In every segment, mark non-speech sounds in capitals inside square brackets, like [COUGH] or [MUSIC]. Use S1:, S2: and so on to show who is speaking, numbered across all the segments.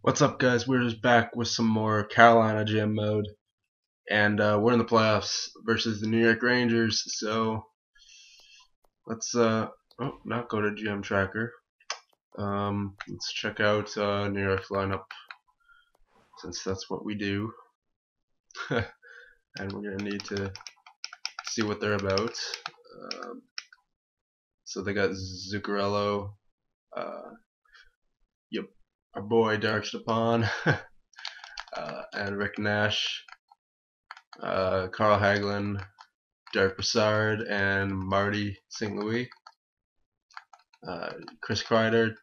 S1: What's up, guys? We're just back with some more Carolina GM mode, and uh, we're in the playoffs versus the New York Rangers. So let's uh, oh, not go to GM Tracker. Um, let's check out uh, New York's lineup since that's what we do, [LAUGHS] and we're gonna need to see what they're about. Um, so they got Zuccarello. Our boy Derek Stepan, [LAUGHS] uh, and Rick Nash, uh, Carl Hagelin, Derick Brassard, and Marty St. Louis, uh, Chris Kreider,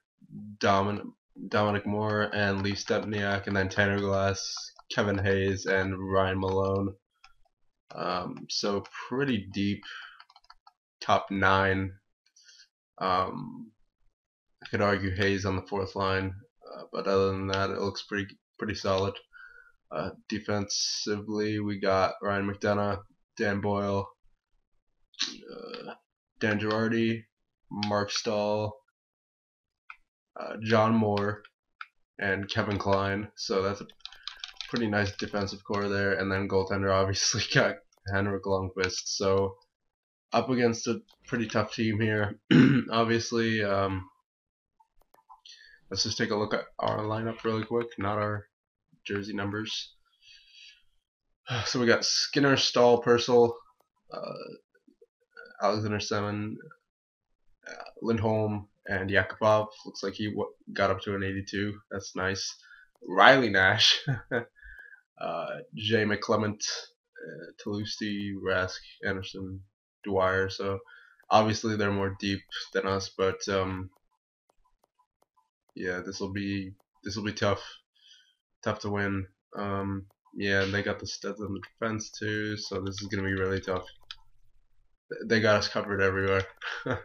S1: Domin Dominic Moore, and Lee Stempniak, and then Tanner Glass, Kevin Hayes, and Ryan Malone. Um, so pretty deep top nine. Um, I could argue Hayes on the fourth line, but other than that, it looks pretty pretty solid. Uh, defensively, we got Ryan McDonagh, Dan Boyle, uh, Dan Girardi, Marc Staal, uh, John Moore, and Kevin Klein. So that's a pretty nice defensive core there. And then goaltender [LAUGHS] obviously got Henrik Lundqvist. So up against a pretty tough team here. [CLEARS THROAT] obviously, um, let's just take a look at our lineup really quick, not our jersey numbers. [SIGHS] So we got Skinner, Staal, Purcell, uh, Alexander Semin, uh, Lindholm, and Yakupov. Looks like he got up to an 82. That's nice. Riley Nash, [LAUGHS] uh, Jay McClement, uh, Tlusty, Rask, Anderson, Dwyer. So obviously they're more deep than us, but um, yeah, this will be this will be tough, tough to win. Um, yeah, and they got the studs on the defense too, so this is gonna be really tough. They got us covered everywhere. [LAUGHS]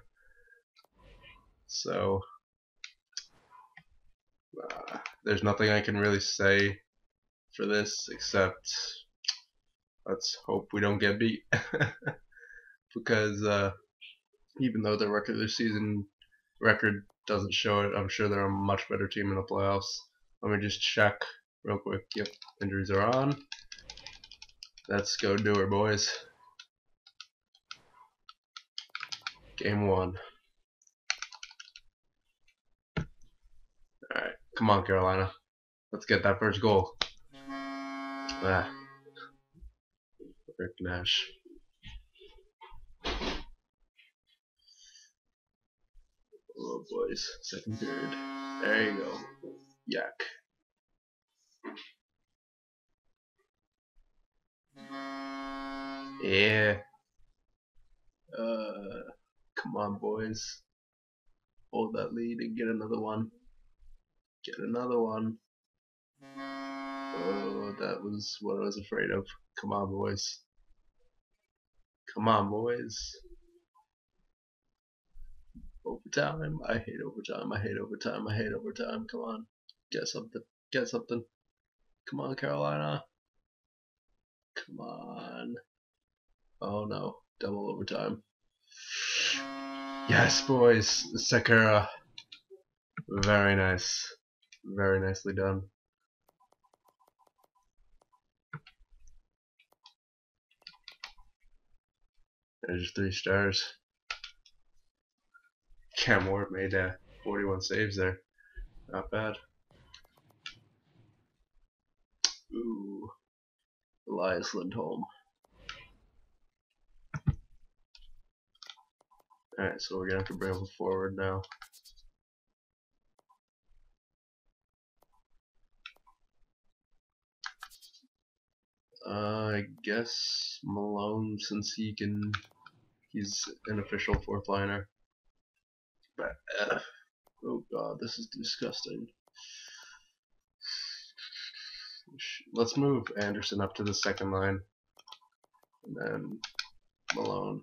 S1: so uh, there's nothing I can really say for this except let's hope we don't get beat [LAUGHS] because uh, even though the regular season record doesn't show it. I'm sure they're a much better team in the playoffs. Let me just check real quick. Yep, injuries are on. Let's go do it, boys. Game one. Alright, come on, Carolina. Let's get that first goal. Ah. Rick Nash. Oh boys, second period. There you go. Yak. Yeah. Uh, come on, boys. Hold that lead and get another one. Get another one. Oh, that was what I was afraid of. Come on, boys. Come on, boys. Overtime. I hate overtime. I hate overtime. I hate overtime. Come on. Get something. Get something. Come on, Carolina. Come on. Oh no. Double overtime. Yes, boys. Sekera. Very nice. Very nicely done. There's three stars. Cam Ward made uh, 41 saves there. Not bad. Ooh. Elias Lindholm. Alright, so we're gonna have to bring him forward now. Uh, I guess Malone, since he can, he's an official fourth liner. [SIGHS] Oh god, this is disgusting. Let's move Anderson up to the second line. And then Malone.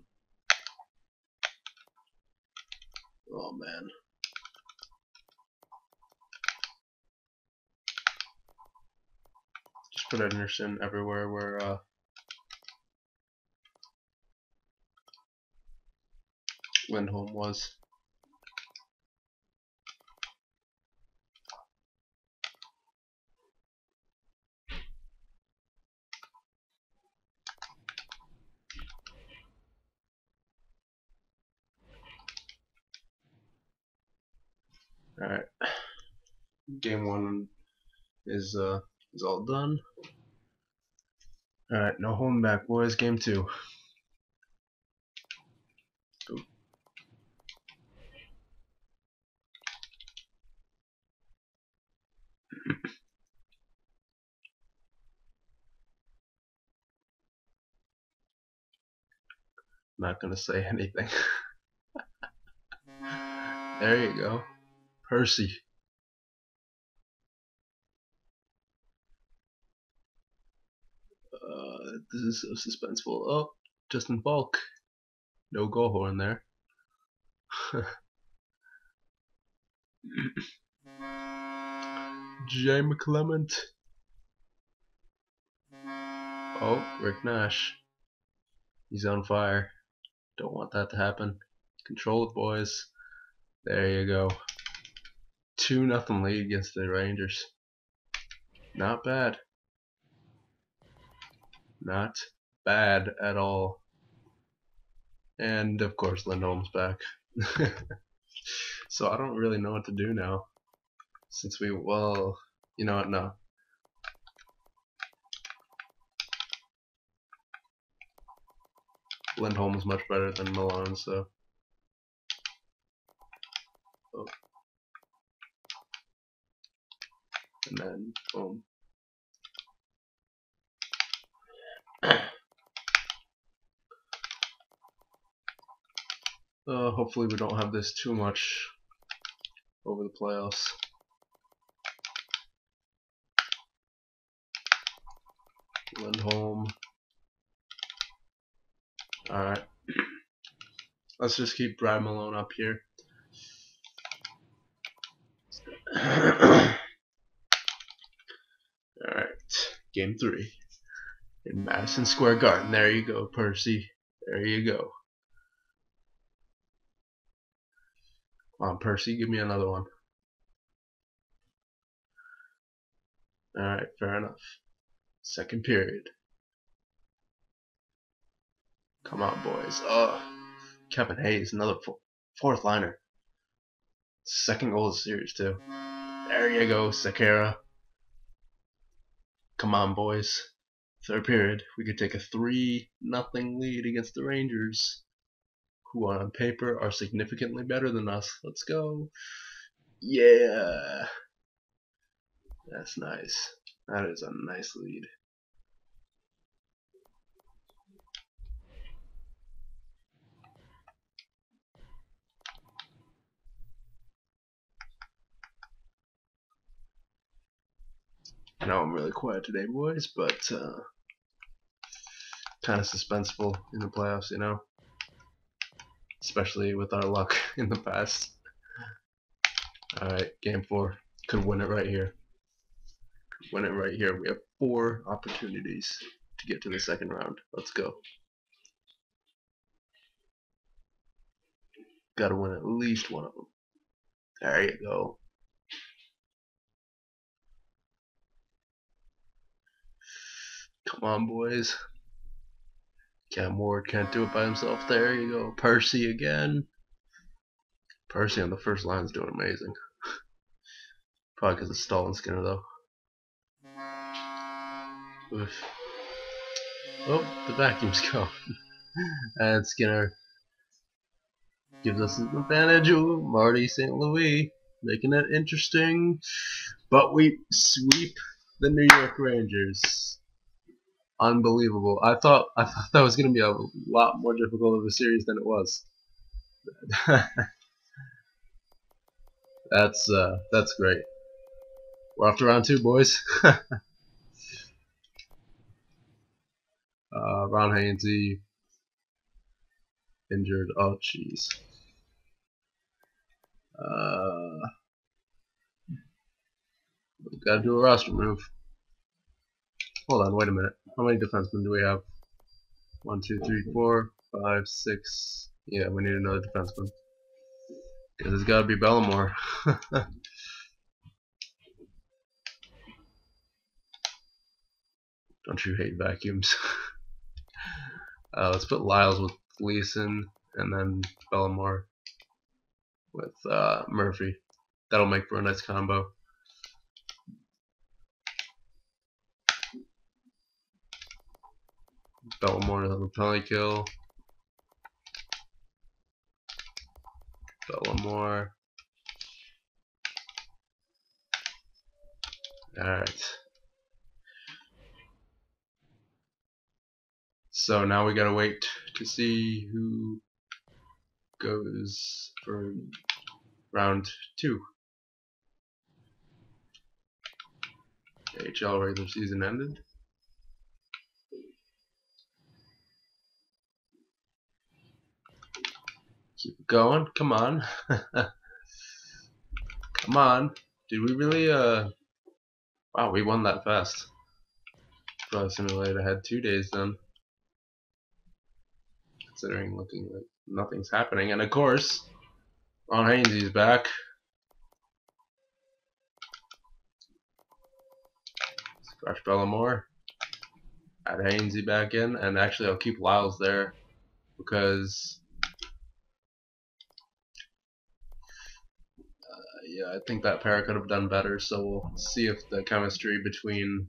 S1: Oh man. Just put Anderson everywhere where uh, Lindholm was. Game one is uh is all done. All right, no holding back, boys. Game two. [LAUGHS] Not gonna say anything. [LAUGHS] there you go. Percy. Uh, this is so suspenseful. Oh, Justin Faulk. No go horn there. [LAUGHS] Jay McClement. Oh, Rick Nash. He's on fire. Don't want that to happen. Control it, boys. There you go. 2 nothing lead against the Rangers. Not bad. Not bad at all. And of course Lindholm's back. [LAUGHS] so I don't really know what to do now. Since we, well, you know what, no. Lindholm is much better than Malone, so. Oh. And then, boom. [CLEARS THROAT] Uh, hopefully we don't have this too much over the playoffs. Lindholm. Alright. [CLEARS THROAT] Let's just keep Brad Malone up here. [CLEARS THROAT] Alright. Game three. In Madison Square Garden. There you go, Percy. There you go. Come on, Percy, give me another one. Alright, fair enough. Second period. Come on, boys. Oh, Kevin Hayes, another fourth liner. Second goal of the series, too. There you go, Sekera. Come on, boys. Third period, we could take a 3 nothing lead against the Rangers, who on paper are significantly better than us. Let's go. Yeah. That's nice. That is a nice lead. Know I'm really quiet today, boys, but uh, kind of suspenseful in the playoffs, you know, especially with our luck [LAUGHS] in the past. All right, game four, could win it right here. Win it right here. We have four opportunities to get to the second round. Let's go. Got to win at least one of them. There you go. Come on, boys. Cam Ward can't do it by himself. There you go. Percy again. Percy on the first line is doing amazing. Probably because of Staal and Skinner, though. Oof. Oh, the vacuum's [LAUGHS] gone. and Skinner gives us an advantage. Ooh, Marty St. Louis making it interesting. But we sweep the New York Rangers unbelievable. I thought I thought that was going to be a lot more difficult of a series than it was. [LAUGHS] that's uh, that's great. We're off to round two, boys. [LAUGHS] uh, Ron Hainsey injured. Oh, jeez. Uh, gotta do a roster move. Hold on, wait a minute. How many defensemen do we have? One, two, three, four, five, six. Yeah, we need another defenseman. Because it's got to be Bellemore. [LAUGHS] Don't you hate vacuums? [LAUGHS] uh, let's put Liles with Gleason and then Bellemore with uh, Murphy. That'll make for a nice combo. Bellemore on the penalty kill. Bellemore. Alright. So now we gotta wait to see who goes for round two. AHL regular season ended. Keep it going. Come on. [LAUGHS] Come on. Did we really, uh... Wow, we won that fast. Probably simulated had two days then. Considering looking like nothing's happening. And of course, on Hainsey's back. Scratch Bellemore. Add Hainsey back in. And actually I'll keep Liles there because yeah, I think that pair could have done better. So we'll see if the chemistry between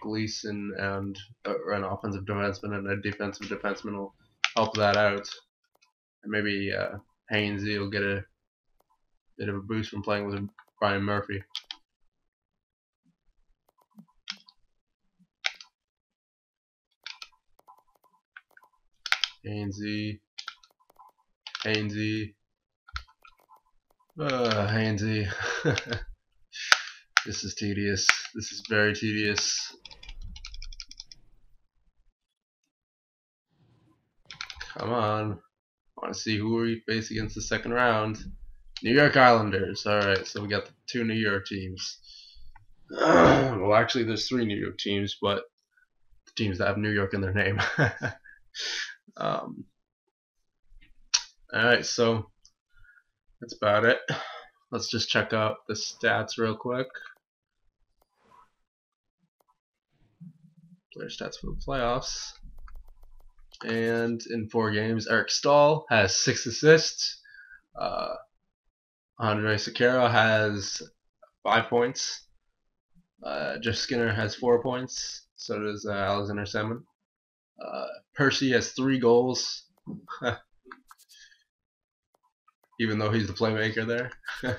S1: Gleason and uh, an offensive defenseman and a defensive defenseman will help that out. And maybe uh, Hainsey will get a bit of a boost from playing with Brian Murphy. Hainsey, Hainsey, uh, Hainsey. [LAUGHS] this is tedious. This is very tedious. Come on. I want to see who we face against the second round. New York Islanders. Alright, so we got the two New York teams. [CLEARS THROAT] well, actually, there's three New York teams, but the teams that have New York in their name. [LAUGHS] um, Alright, so that's about it. Let's just check out the stats real quick. Player stats for the playoffs. And in four games, Eric Staal has six assists. Uh, Andrej Sekera has five points. Uh, Jeff Skinner has four points. So does uh, Alexander Semin. Uh, Percy has three goals. [LAUGHS] even though he's the playmaker there. [LAUGHS]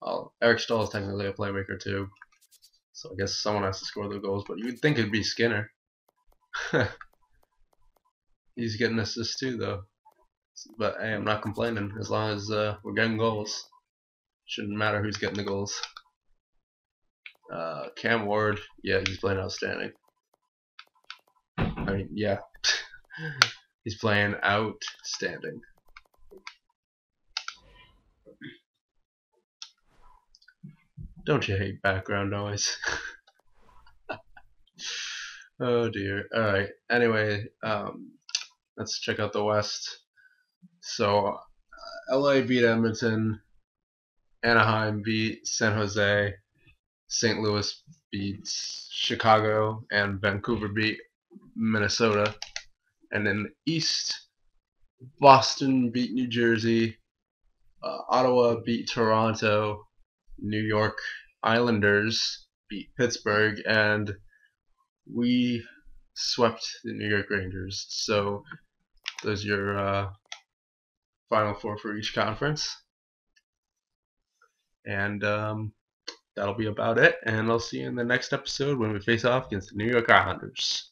S1: well, Eric Staal is technically a playmaker too, so I guess someone has to score the goals. But you'd think it'd be Skinner. [LAUGHS] he's getting assists too, though. But hey, I'm not complaining as long as uh, we're getting goals. Shouldn't matter who's getting the goals. Uh, Cam Ward, yeah, he's playing outstanding. I mean, yeah, [LAUGHS] he's playing outstanding. Don't you hate background noise? [LAUGHS] oh dear. Alright, anyway, um, let's check out the West. So, uh, LA beat Edmonton, Anaheim beat San Jose, St. Louis beats Chicago, and Vancouver beat Minnesota. And in the East, Boston beat New Jersey, uh, Ottawa beat Toronto, New York Islanders beat Pittsburgh, and we swept the New York Rangers. So those are your uh, final four for each conference. And um, that'll be about it. And I'll see you in the next episode when we face off against the New York Islanders.